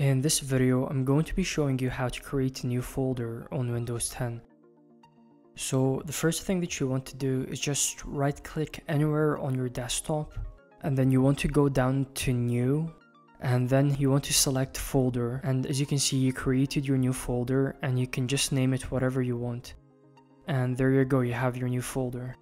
In this video, I'm going to be showing you how to create a new folder on Windows 10. So the first thing that you want to do is just right click anywhere on your desktop and then you want to go down to new and then you want to select folder and as you can see you created your new folder and you can just name it whatever you want and there you go you have your new folder